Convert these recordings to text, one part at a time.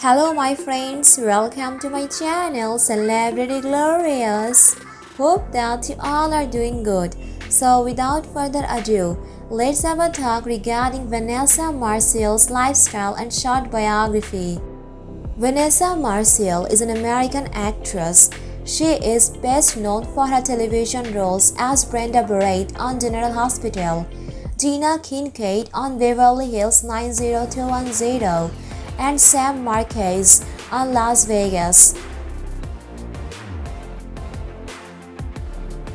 Hello my friends, welcome to my channel Celebrity Glorious. Hope that you all are doing good. So without further ado, let's have a talk regarding Vanessa Marcil's lifestyle and short biography. Vanessa Marcil is an American actress. She is best known for her television roles as Brenda Barrett on General Hospital, Gina Kincaid on Beverly Hills 90210, and Sam Marquez on Las Vegas.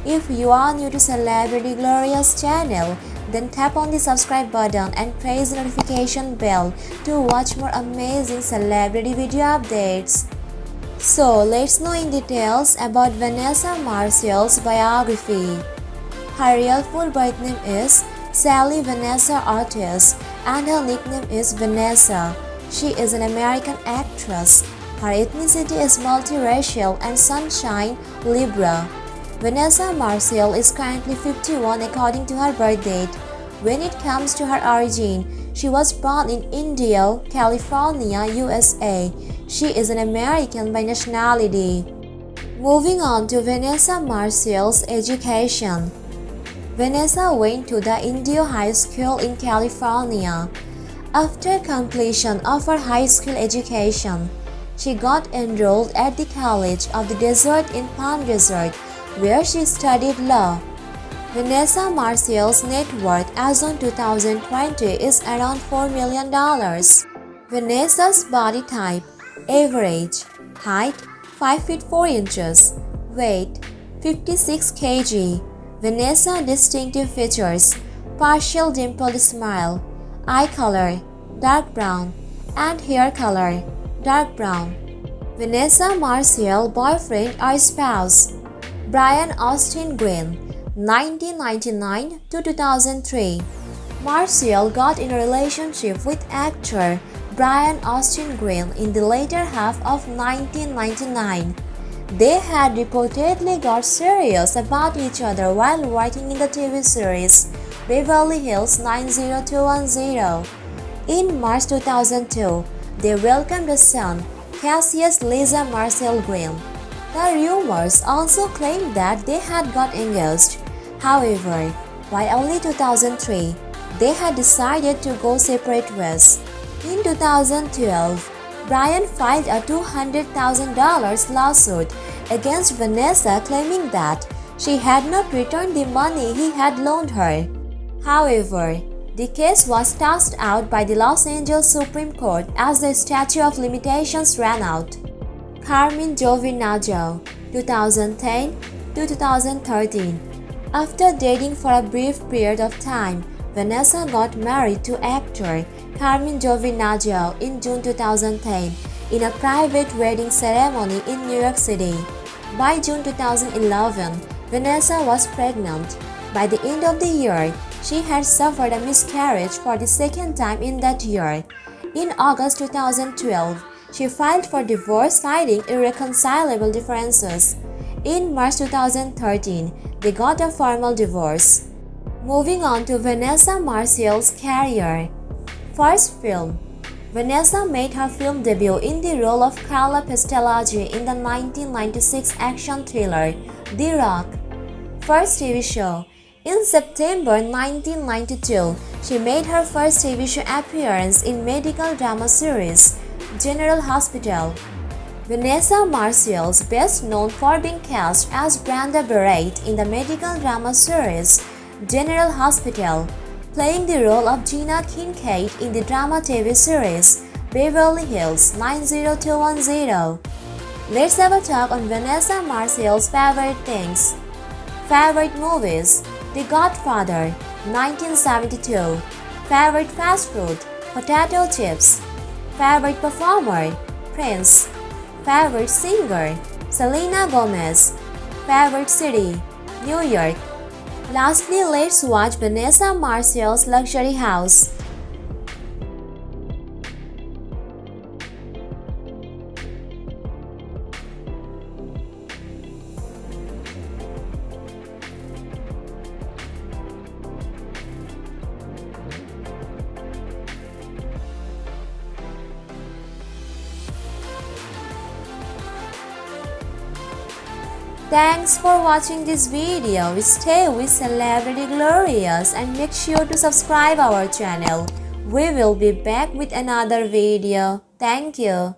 If you are new to Celebrity Glorious channel, then tap on the subscribe button and press the notification bell to watch more amazing celebrity video updates. So let's know in details about Vanessa Marcil's biography. Her real full birth name is Sally Vanessa Ortiz and her nickname is Vanessa. She is an American actress. Her ethnicity is multiracial and sun sign Libra. Vanessa Marcil is currently 51 according to her birth date. When it comes to her origin, she was born in Indio, California, USA. She is an American by nationality. Moving on to Vanessa Marcil's education. Vanessa went to the Indio High School in California. After completion of her high school education, she got enrolled at the College of the Desert in Palm Desert, where she studied law. Vanessa Marcil's net worth as on 2020 is around $4 million. Vanessa's body type Average Height 5 feet 4 inches Weight 56 kg Vanessa distinctive features Partial dimpled smile eye color dark brown, and hair color dark brown. Vanessa Marcil boyfriend or spouse Brian Austin Green 1999 to 2003. Marcil got in a relationship with actor Brian Austin Green in the later half of 1999. They had reportedly got serious about each other while working in the TV series Beverly Hills 90210. In March 2002, they welcomed a son, Kassius Lisa Marcil Green. The rumors also claimed that they had got engaged. However, by early 2003, they had decided to go separate ways. In 2012, Brian filed a $200,000 lawsuit against Vanessa claiming that she had not returned the money he had loaned her. However, the case was tossed out by the Los Angeles Supreme Court as the statute of limitations ran out. Carmine Giovinazzo, 2010 to 2013. After dating for a brief period of time, Vanessa got married to actor Carmine Giovinazzo in June 2010 in a private wedding ceremony in New York City. By June 2011, Vanessa was pregnant. By the end of the year, she had suffered a miscarriage for the second time in that year. In August 2012, she filed for divorce citing irreconcilable differences. In March 2013, they got a formal divorce. Moving on to Vanessa Marcil's career. First film Vanessa made her film debut in the role of Carla Pestalozzi in the 1996 action thriller The Rock. First TV show in September 1992, she made her first TV show appearance in medical drama series General Hospital. Vanessa Marcil is best known for being cast as Brenda Barrett in the medical drama series General Hospital, playing the role of Gina Kincaid in the drama TV series Beverly Hills 90210. Let's have a talk on Vanessa Marcil's favorite things. Favorite movies the Godfather, 1972. Favorite fast food, potato chips. Favorite performer, Prince. Favorite singer, Selena Gomez. Favorite city, New York. Lastly, let's watch Vanessa Marcil's luxury house. Thanks for watching this video. Stay with Celebrity Glorious and make sure to subscribe our channel. We will be back with another video. Thank you.